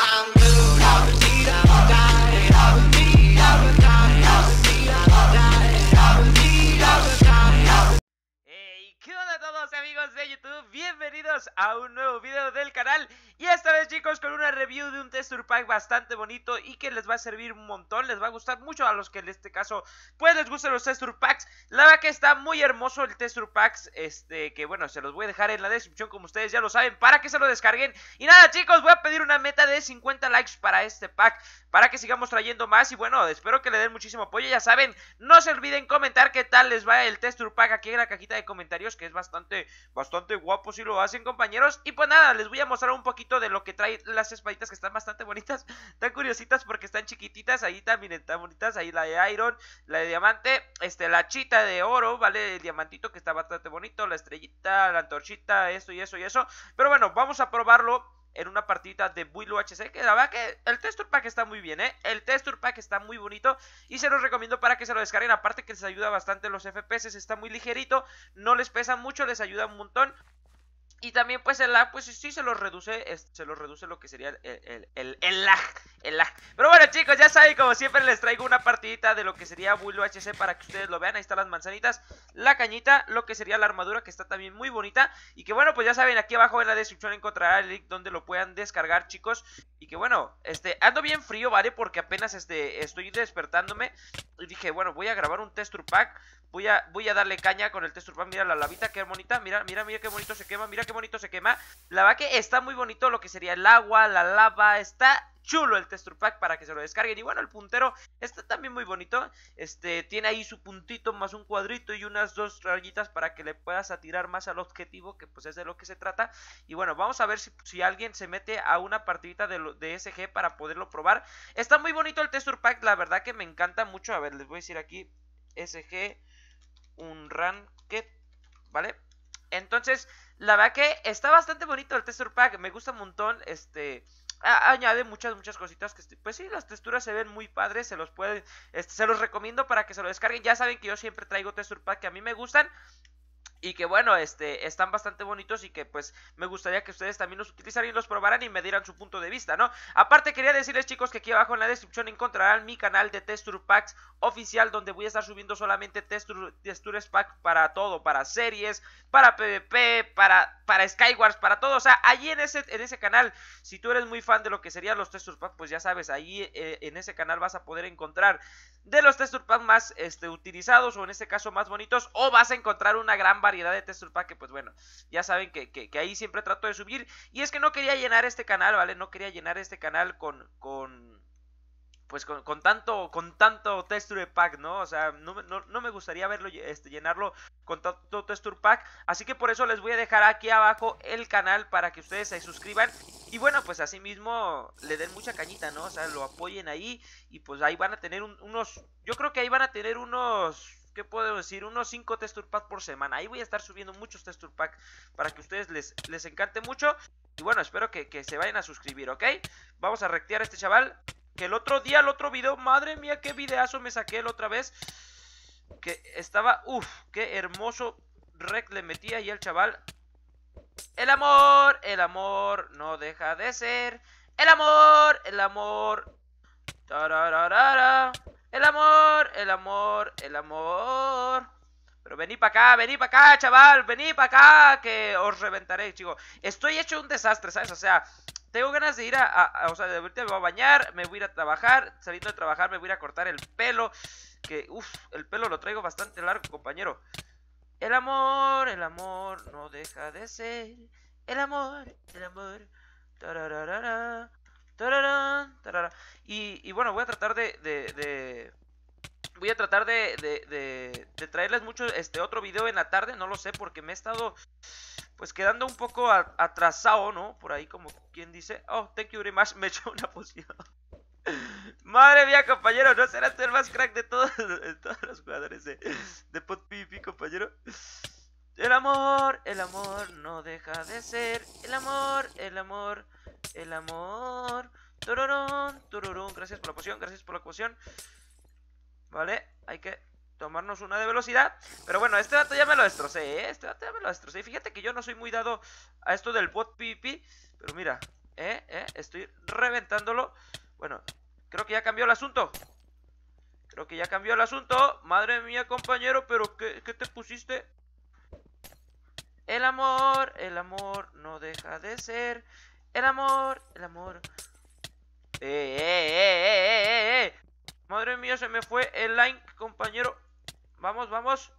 ¿Qué onda a todos amigos de YouTube? Bienvenidos a un nuevo video del canal Y esta vez chicos review de un texture pack bastante bonito Y que les va a servir un montón, les va a gustar mucho a los que en este caso Pues les gustan los texture packs. La verdad que está muy hermoso el texture packs Este, que bueno, se los voy a dejar en la descripción como ustedes ya lo saben Para que se lo descarguen. Y nada chicos, voy a pedir una meta de 50 likes para este pack Para que sigamos trayendo más Y bueno, espero que le den muchísimo apoyo. Ya saben, no se olviden comentar qué tal les va el texture pack aquí en la cajita de comentarios que es bastante, bastante guapo si lo hacen, compañeros. Y pues nada, les voy a mostrar un poquito de lo que trae las que están bastante bonitas, tan curiositas porque están chiquititas. Ahí también están bonitas, ahí la de Iron, la de diamante, este, la chita de oro, ¿vale? El diamantito que está bastante bonito, la estrellita, la antorchita, esto y eso y eso. Pero bueno, vamos a probarlo en una partida de Build HC Que la verdad que el texture pack está muy bien, ¿eh? El texture pack está muy bonito y se los recomiendo para que se lo descarguen. Aparte que les ayuda bastante los FPS, está muy ligerito, no les pesa mucho, les ayuda un montón. Y también pues el lag, pues sí se los reduce, se los reduce lo que sería el, el, el, lag, el lag. Pero bueno chicos, ya saben, como siempre les traigo una partidita de lo que sería Bullo HC para que ustedes lo vean. Ahí están las manzanitas, la cañita, lo que sería la armadura que está también muy bonita. Y que bueno, pues ya saben, aquí abajo en la descripción encontrarán el link donde lo puedan descargar chicos. Y que bueno, este, ando bien frío, ¿vale? Porque apenas este, estoy despertándome. Y dije, bueno, voy a grabar un texture pack Voy a, voy a darle caña con el texture pack. Mira la lavita, qué bonita. Mira, mira, mira qué bonito se quema. Mira qué bonito se quema. La verdad que está muy bonito lo que sería el agua, la lava. Está chulo el texture pack para que se lo descarguen. Y bueno, el puntero está también muy bonito. Este, tiene ahí su puntito más un cuadrito y unas dos rayitas para que le puedas atirar más al objetivo, que pues es de lo que se trata. Y bueno, vamos a ver si, alguien se mete a una partidita de, de SG para poderlo probar. Está muy bonito el texture pack, la verdad que me encanta mucho. A ver, les voy a decir aquí SG un ranked, ¿vale? Entonces, la verdad que está bastante bonito el texture pack, me gusta un montón, este... añade muchas, muchas cositas que, pues sí, las texturas se ven muy padres, se los pueden, este, se los recomiendo para que se lo descarguen, ya saben que yo siempre traigo texture pack que a mí me gustan, y que bueno, este, están bastante bonitos y que pues me gustaría que ustedes también los utilizaran y los probaran y me dieran su punto de vista, ¿no? Aparte quería decirles chicos que aquí abajo en la descripción encontrarán mi canal de Texture Packs oficial donde voy a estar subiendo solamente texture, Textures Pack para todo, para series, para PvP, para, para Skywars, para todo, o sea, allí en ese, en ese canal, si tú eres muy fan de lo que serían los Texture Packs, pues ya sabes, ahí eh, en ese canal vas a poder encontrar de los Texture Packs más este, utilizados o en este caso más bonitos o vas a encontrar una gran variedad de texture pack que pues bueno, ya saben que, que, ahí siempre trato de subir. Y es que no quería llenar este canal, ¿vale? No quería llenar este canal con... con pues con, con, tanto con tanto texture pack, ¿no? O sea, no, no, no, me gustaría verlo este, llenarlo con tanto texture pack. Así que por eso les voy a dejar aquí abajo el canal para que ustedes se suscriban. Y bueno, pues así mismo le den mucha cañita, ¿no? O sea, lo apoyen ahí y pues ahí van a tener unos... Yo creo que ahí van a tener unos ¿qué puedo decir? Unos 5 texture pack por semana. Ahí voy a estar subiendo muchos texture pack para que ustedes les, les encante mucho. Y bueno, espero que, se vayan a suscribir, ¿ok? Vamos a rectear a este chaval. Que el otro día, el otro video, madre mía, qué videazo me saqué la otra vez. Que estaba, uff, qué hermoso rec le metí ahí al chaval. El amor, el amor no deja de ser. El amor, el amor. Tarararara. El amor, el amor, el amor. Pero vení para acá, vení para acá, chaval, vení para acá, que os reventaré, chicos. Estoy hecho un desastre, ¿sabes? O sea, tengo ganas de ir a, o sea, de ahorita me voy a bañar, me voy a ir a trabajar, saliendo de trabajar me voy a cortar el pelo, que, uff, el pelo lo traigo bastante largo, compañero. El amor, el amor no deja de ser, el amor, el amor, y, bueno, voy a tratar de, voy a tratar de, de, traerles mucho este otro video en la tarde, no lo sé, porque me he estado pues quedando un poco atrasado, ¿no? Por ahí como quien dice, oh, thank you very much, me echó una poción. Madre mía, compañero, ¿no serás el más crack de todos, todos los jugadores de, de PvP, compañero? El amor, el amor no deja de ser, el amor, el amor el amor. Tururún, tururún. Gracias por la poción, gracias por la poción. Vale, hay que tomarnos una de velocidad. Pero bueno, este dato ya me lo destrocé, ¿eh? Este dato ya me lo destrocé. Fíjate que yo no soy muy dado a esto del bot PvP. Pero mira, ¿eh? ¿eh? Estoy reventándolo. Bueno, creo que ya cambió el asunto. Creo que ya cambió el asunto. Madre mía, compañero, pero ¿qué, qué te pusiste? El amor, el amor no deja de ser. El amor, el amor. Eh, eh, eh, eh, eh, eh. Madre mía, se me fue el line, compañero. Vamos, vamos.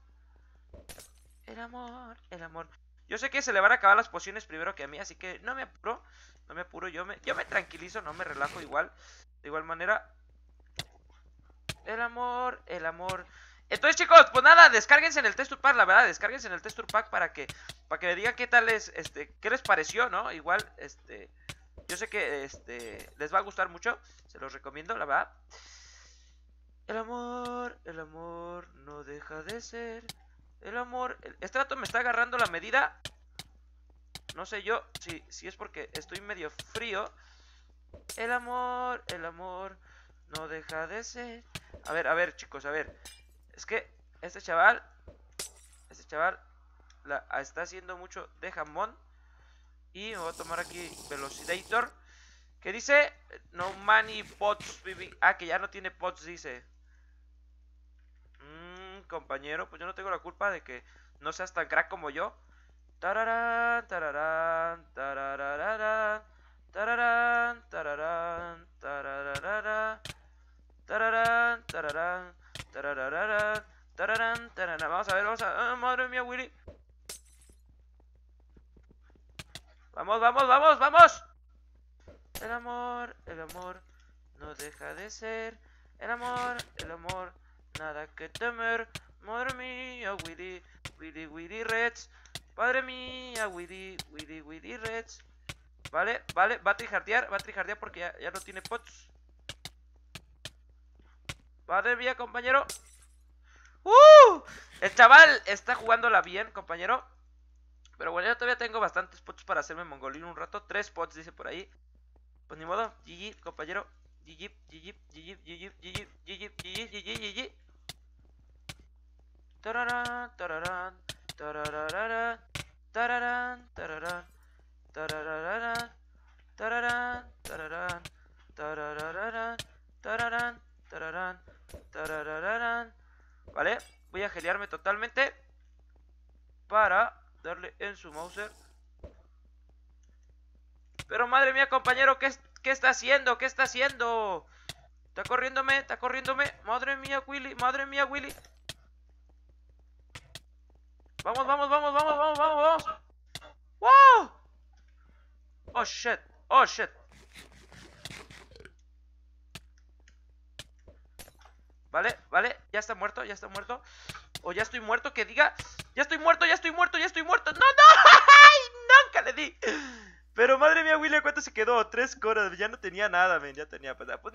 El amor, el amor. Yo sé que se le van a acabar las pociones primero que a mí, así que no me apuro. No me apuro, yo me, yo me tranquilizo, no me relajo igual. De igual manera. El amor, el amor. Entonces, chicos, pues nada, descárguense en el Texture Pack, la verdad, descárguense en el Texture Pack para que, para que me digan qué tal es, este, qué les pareció, ¿no? Igual, este, yo sé que, este, les va a gustar mucho, se los recomiendo, la verdad. El amor, el amor no deja de ser. El amor, este rato me está agarrando la medida. No sé yo si, es porque estoy medio frío. El amor, el amor no deja de ser. A ver, a ver, chicos, a ver. Es que este chaval, este chaval la, está haciendo mucho de jamón. Y me voy a tomar aquí Velocidator. Que dice, no money pots, Ah, que ya no tiene pots, dice compañero, pues yo no tengo la culpa de que no seas tan crack como yo. Tararán, tararán, tararán, tararán, tararán, tararán, tararán, tararán. Vamos a ver, vamos a... ¡Ah, madre mía, Willy! Vamos, vamos, vamos, vamos. El amor, el amor no deja de ser. El amor, el amor nada que temer. Madre mía, Willy, Willy, Willy Reds. Padre mía, Willy, Willy, Willy Reds. Vale, vale, va a trijardear, va a trijardear porque ya, no tiene pots. Madre mía, compañero. ¡Uh! El chaval está jugándola bien, compañero. Pero bueno, yo todavía tengo bastantes pots para hacerme mongolín un rato. Tres pots, dice por ahí. Pues ni modo, GG, compañero. GG, GG, GG, GG, GG, GG, GG, GG, GG. Tararán, tararán, tarararán, tararán, tararán, tarararán, tararán, tararán, tarararán, tararán, tararán, tarararán. Vale, voy a gelearme totalmente para darle en su Mauser. Pero madre mía, compañero, ¿qué, ¿qué está haciendo? ¿Qué está haciendo? Está corriéndome, está corriéndome. Madre mía, Willy, madre mía, Willy. Vamos, vamos, vamos, vamos, vamos, vamos, vamos. ¡Wow! Oh shit, oh shit. Vale, vale, ya está muerto, ya está muerto. O ya estoy muerto, que diga. Ya estoy muerto, ya estoy muerto, ya estoy muerto. ¡No, no! ¡Nunca le di! Pero madre mía, William, ¿cuánto se quedó? Tres coras, ya no tenía nada, men, ya tenía pues, pues,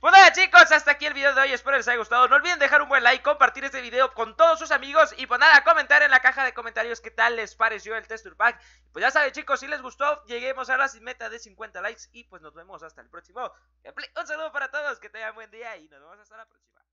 pues nada, chicos, hasta aquí el video de hoy, espero les haya gustado. No olviden dejar un buen like, compartir este video con todos sus amigos y pues nada, comentar en la caja de comentarios qué tal les pareció el Texture Pack. Pues ya saben, chicos, si les gustó, lleguemos a la meta de 50 likes y pues nos vemos hasta el próximo. Un saludo para todos, que tengan buen día y nos vemos hasta la próxima.